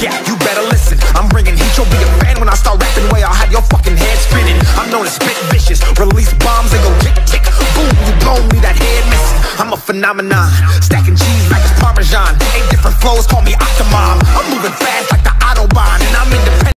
Yeah, you better listen. I'm bringing heat. You'll be a fan when I start rapping. Way I'll have your fucking head spinning. I'm known as spit vicious. Release bombs and go tick tick. Boom, you blow me that head missing. I'm a phenomenon. Stacking cheese like it's Parmesan. Eight different flows, call me Octomom. I'm moving fast.